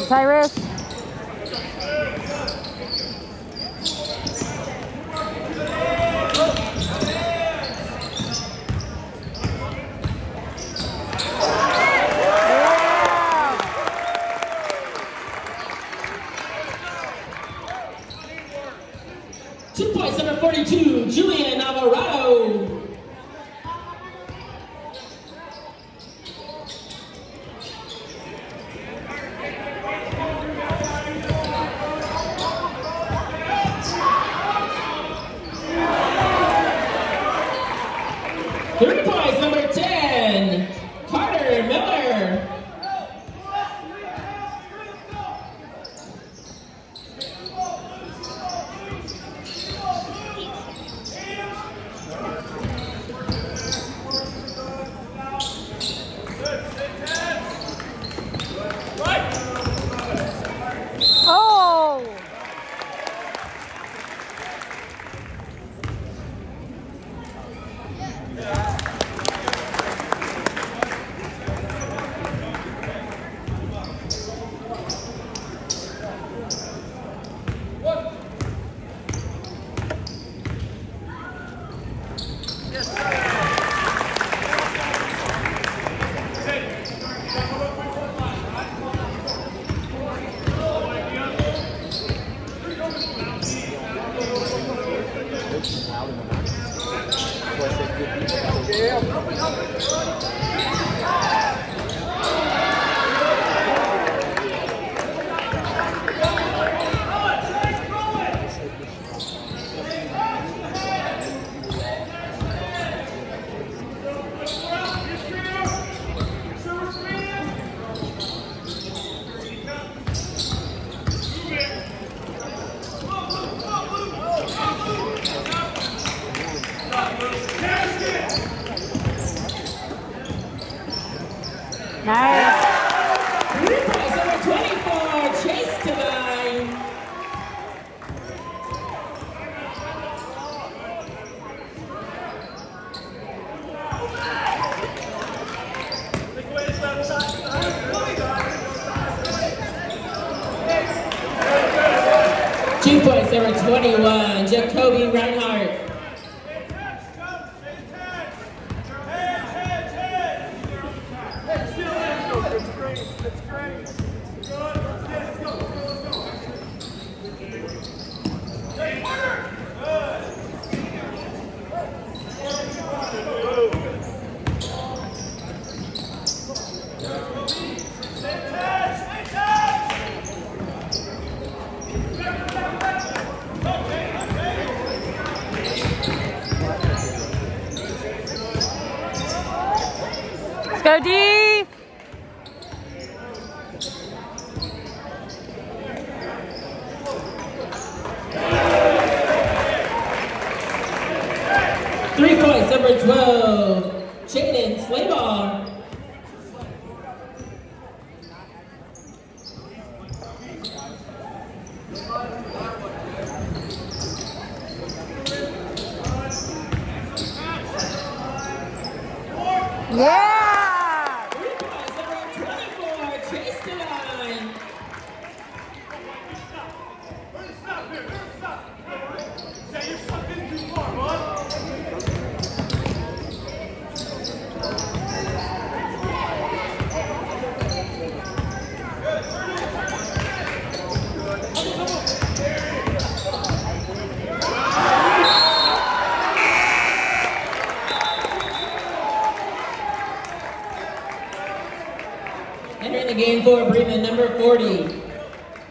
job, Tyrus.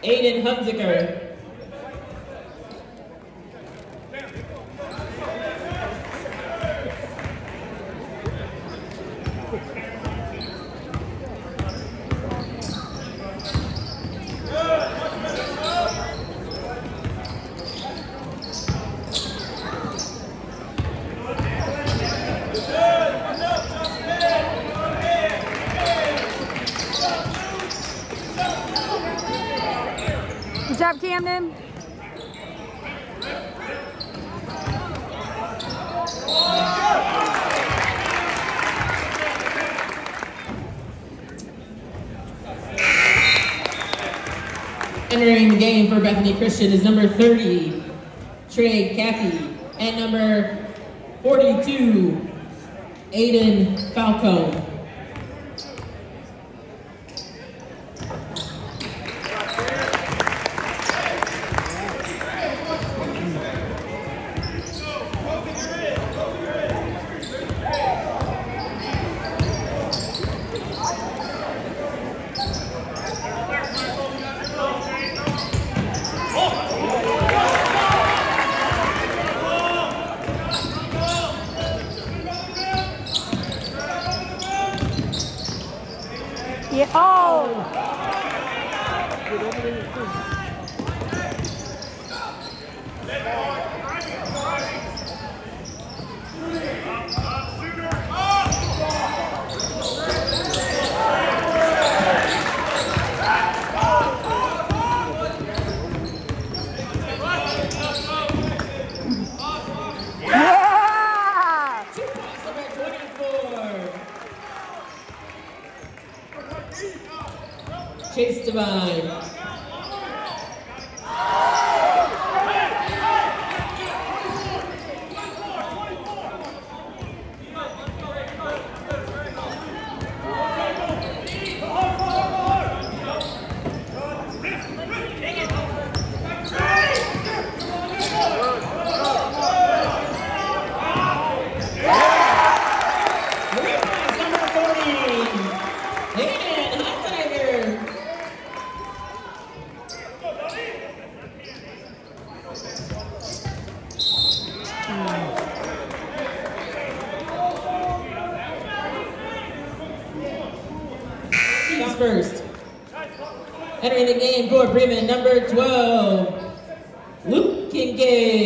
Aiden Hunziker. position is number 30, Trey Caffey, and number 42, Aiden Falco. first. Entering the game for Bremen, number 12, Luke Kincaid.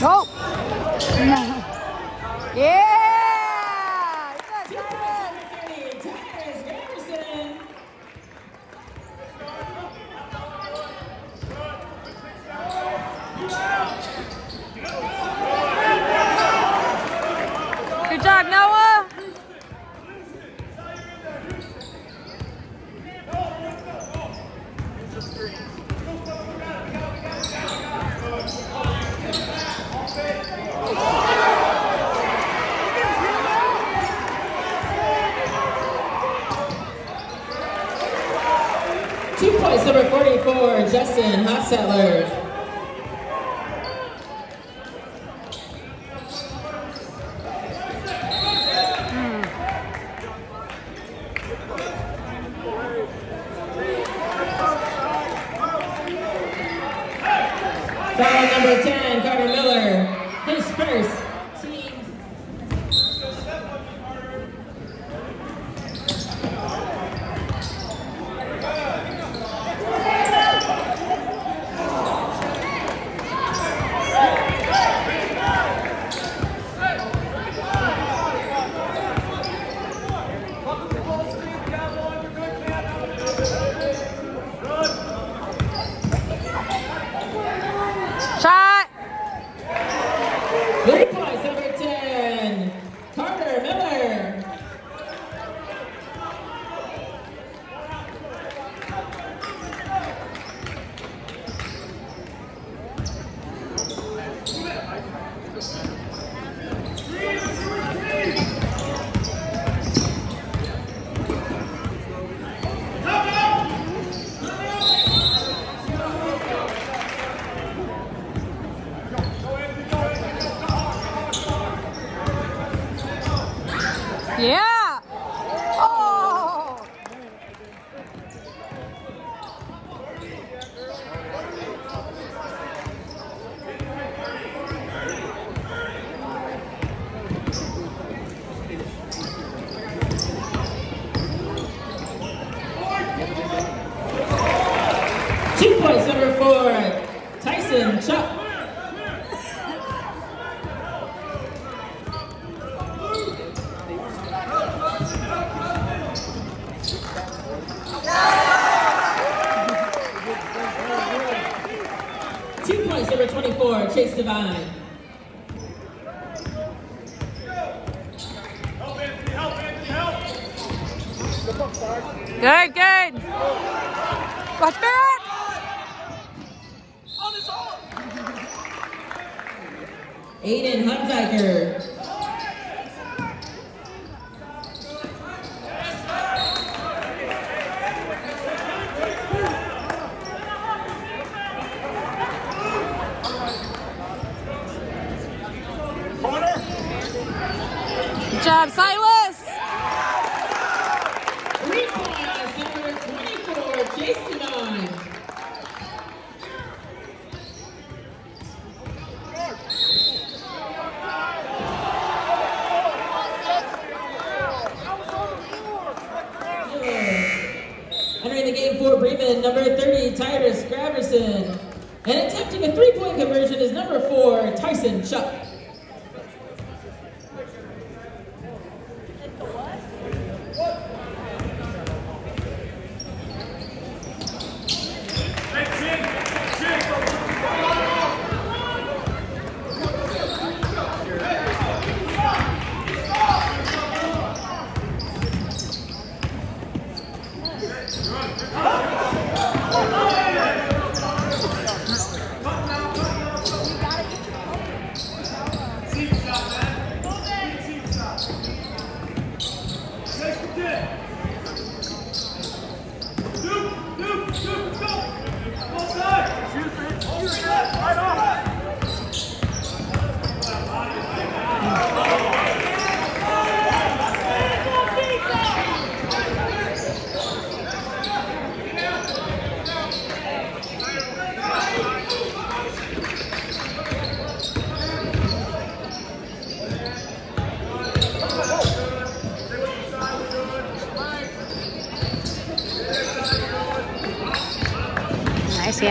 走你 Chase Divine. Good, good. Watch back. Aiden Hunziker. Job, Silas. Three points, number 24, Jason Devine. Entering the game for Bremen, number 30, Tyrus Graverson. And attempting a three-point conversion is number four, Tyson Chuck.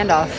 Nice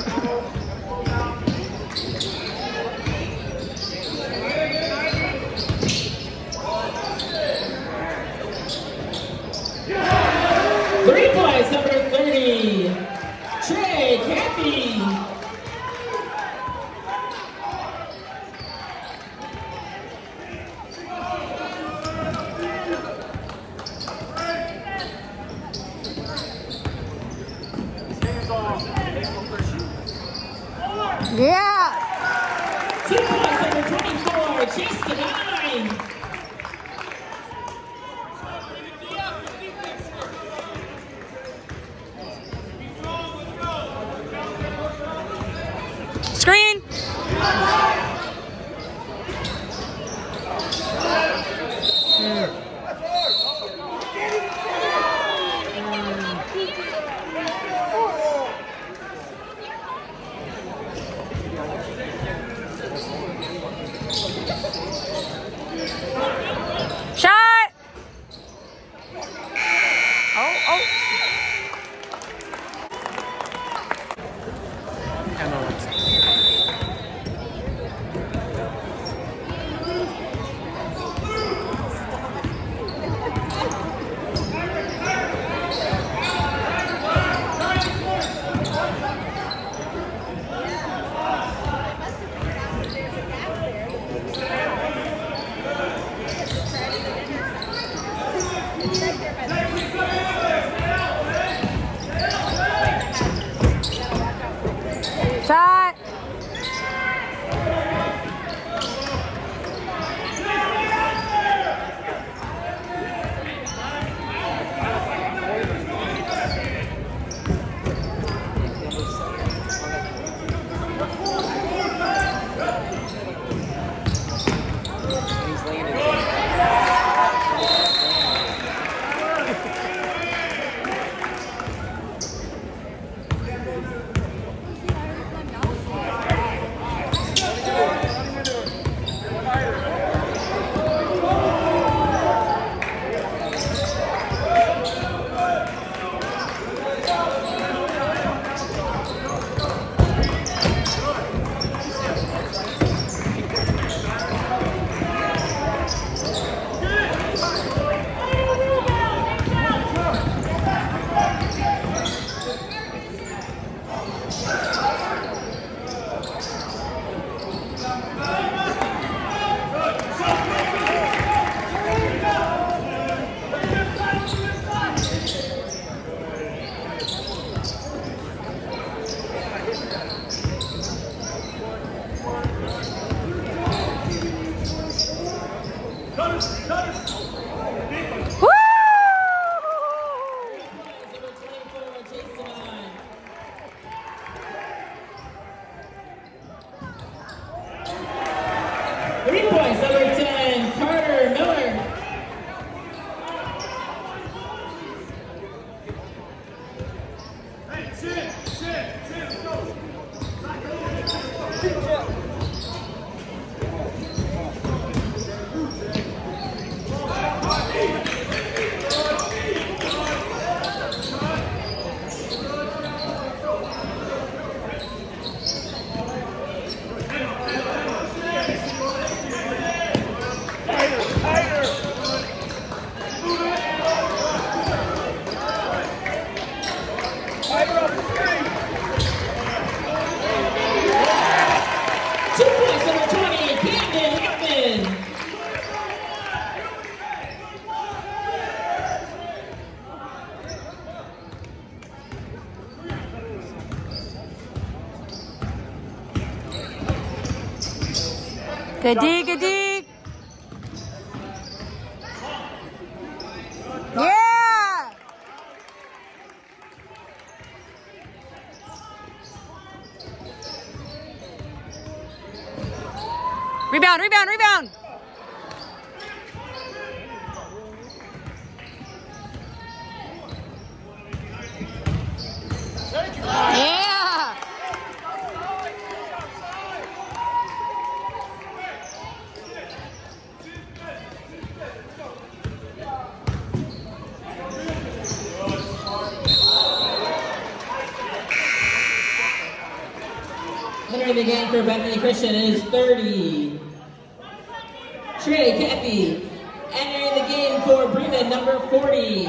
number 40,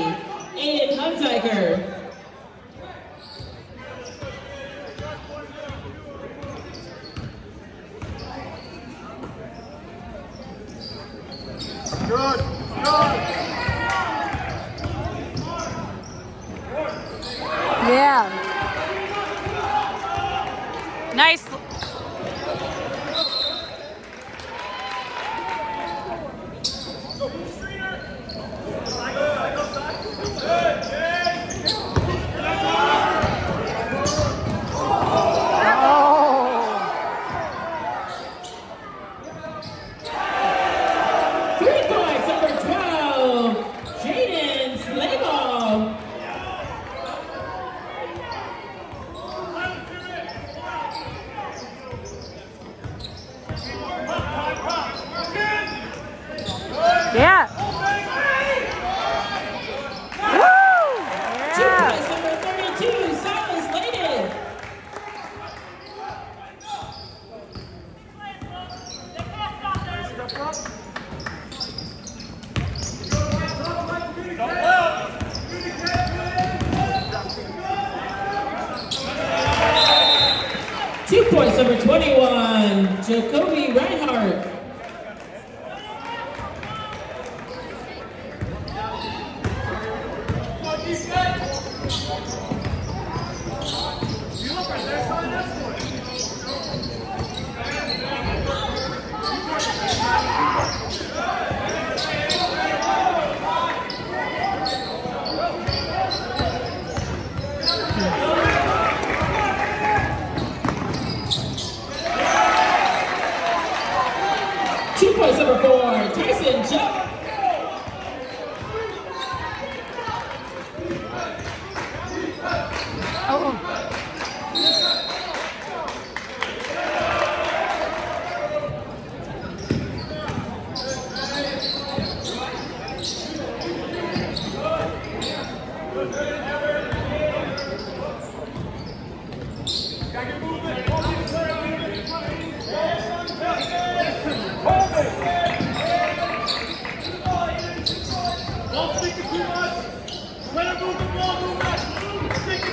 Aiden Hunziker. Good, good. Points number 21, Jacoby Reinhardt.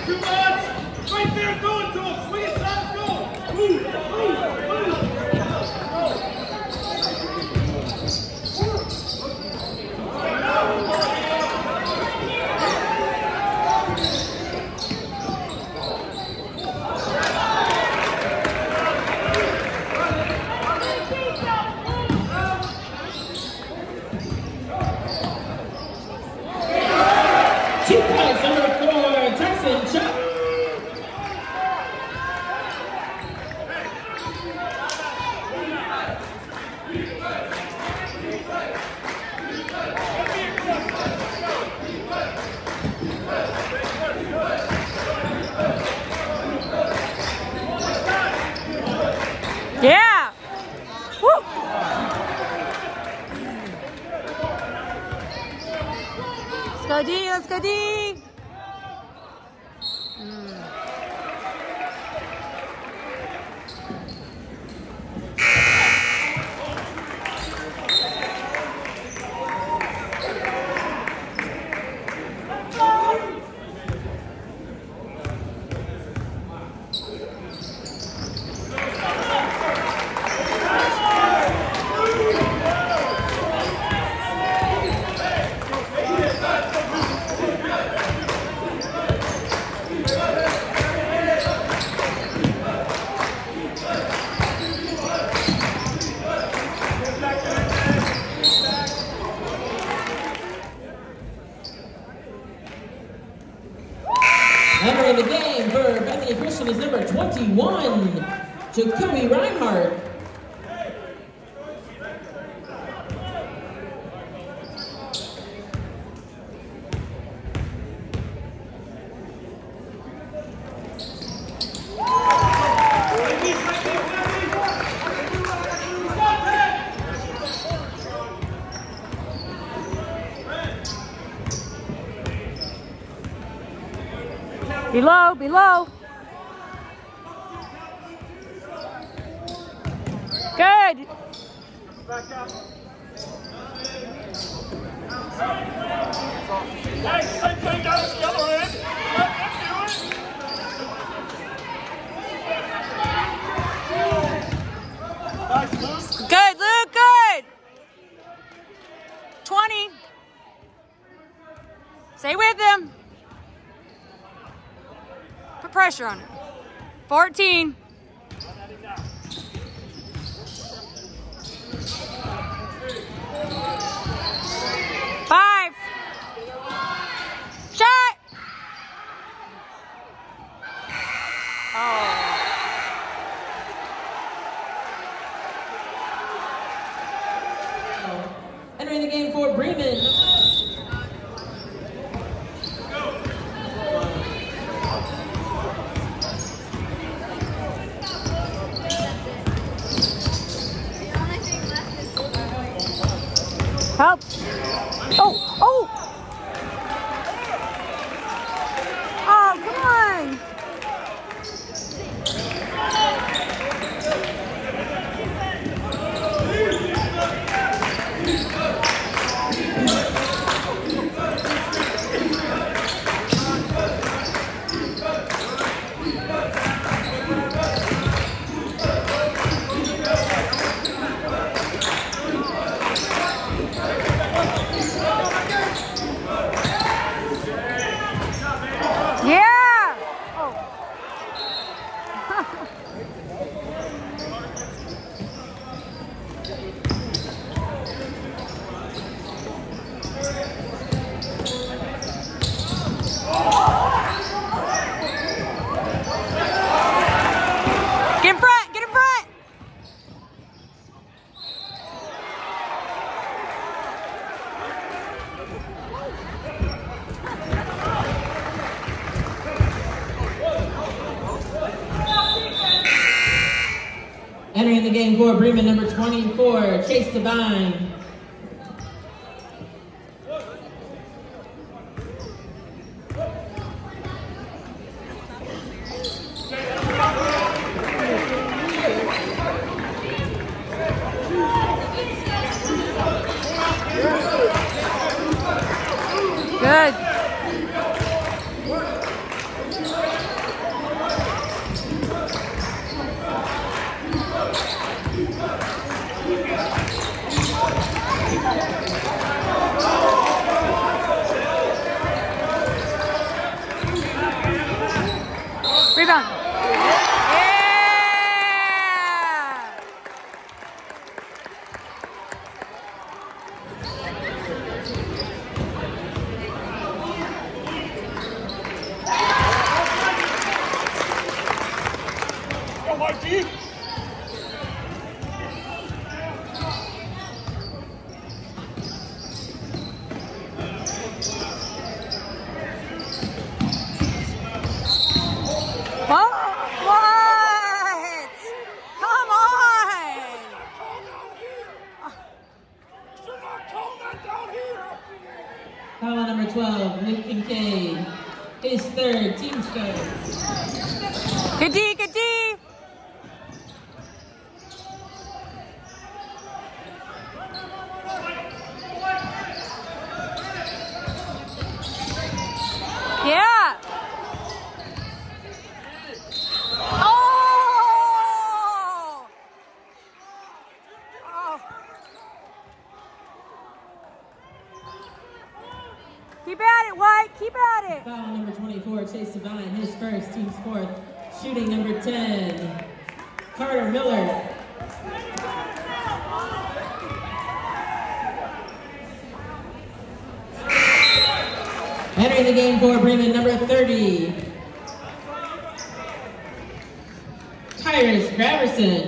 Two lads! Right there, going to him! Swing 14. For Chase Divine, Keep at it, White. Keep at it. Foul number 24, Chase Devine, his first, team's fourth. Shooting number 10, Carter Miller. Entering the game for Bremen, number 30, Tyrus Graverson.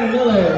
Carter Miller.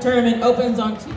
Tournament opens on Tuesday.